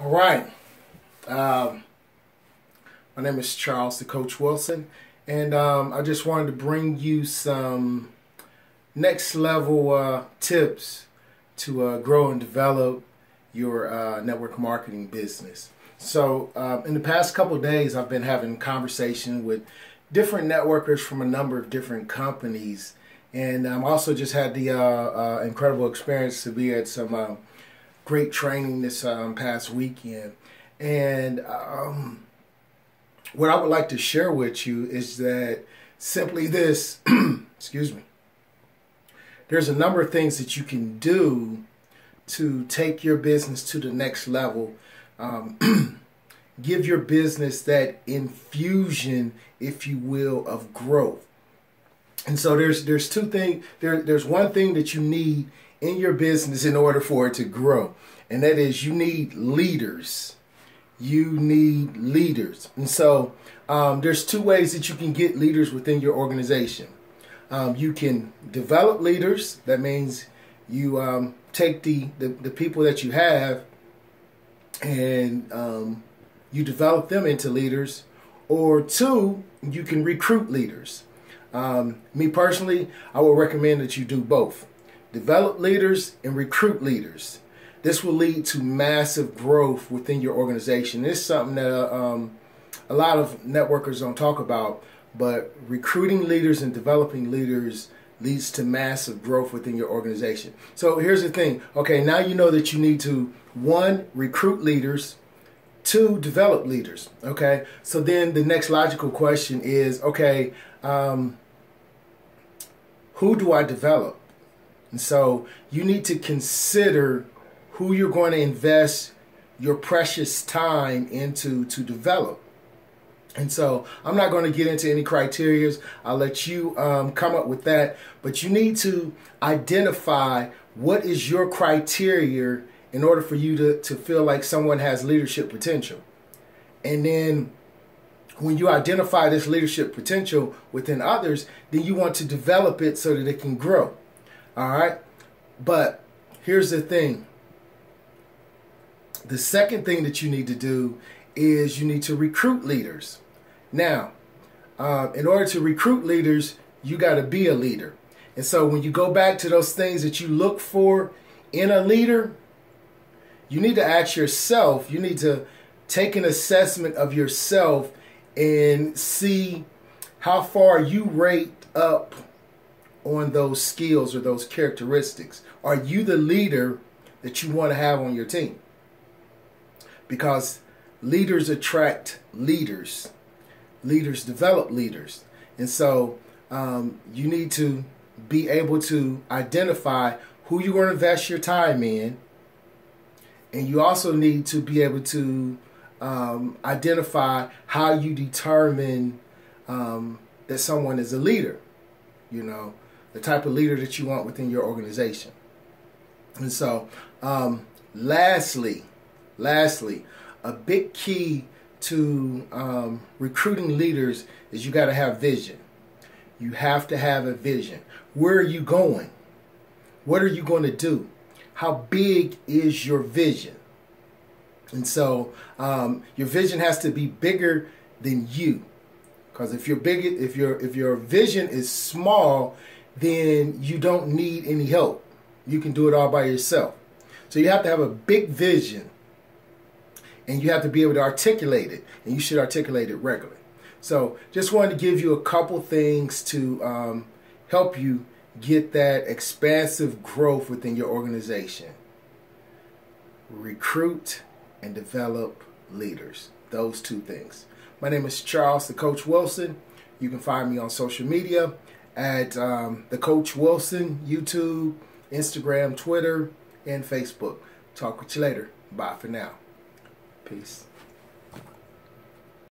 All right. Um, my name is Charles, the Coach Wilson, and um, I just wanted to bring you some next level uh, tips to uh, grow and develop your uh, network marketing business. So, uh, in the past couple days, I've been having conversation with different networkers from a number of different companies, and I'm also just had the uh, uh, incredible experience to be at some great training this um, past weekend. And um, what I would like to share with you is that simply this, excuse me, there's a number of things that you can do to take your business to the next level. Um, give your business that infusion, if you will, of growth. And so there's there's two things. There there's one thing that you need in your business in order for it to grow. And that is you need leaders. You need leaders. And so um, there's two ways that you can get leaders within your organization. Um, you can develop leaders. That means you um, take the, the, the, people that you have and um, you develop them into leaders. Or two, you can recruit leaders. Um, me personally, I would recommend that you do both develop leaders and recruit leaders. This will lead to massive growth within your organization. It's something that uh, um, a lot of networkers don't talk about, but recruiting leaders and developing leaders leads to massive growth within your organization. So here's the thing. Okay, now you know that you need to one recruit leaders, two develop leaders. Okay, so then the next logical question is okay, um, who do I develop? And so you need to consider who you're going to invest your precious time into to develop. And so I'm not going to get into any criterias. I'll let you um, come up with that. But you need to identify what is your criteria in order for you to, to feel like someone has leadership potential. And then when you identify this leadership potential within others, then you want to develop it so that it can grow. All right. But here's the thing the second thing that you need to do is you need to recruit leaders. Now, uh, in order to recruit leaders, you got to be a leader. And so when you go back to those things that you look for in a leader, you need to ask yourself, you need to take an assessment of yourself and see how far you rate up on those skills or those characteristics? Are you the leader that you want to have on your team? Because leaders attract leaders, leaders develop leaders. And so um, you need to be able to identify who you're going to invest your time in. And you also need to be able to um, identify how you determine um, that someone is a leader. You know, the type of leader that you want within your organization. And so, um, lastly, lastly, a big key to um, recruiting leaders is you got to have vision. You have to have a vision. Where are you going? What are you going to do? How big is your vision? And so, um, your vision has to be bigger than you. Because if your big, if your if your vision is small, then you don't need any help. You can do it all by yourself. So you have to have a big vision and you have to be able to articulate it, and you should articulate it regularly. So just wanted to give you a couple things to um, help you get that expansive growth within your organization. Recruit and develop leaders. Those two things. My name is Charles, the Coach Wilson. You can find me on social media at um, the Coach Wilson, YouTube, Instagram, Twitter, and Facebook. Talk with you later. Bye for now. Peace.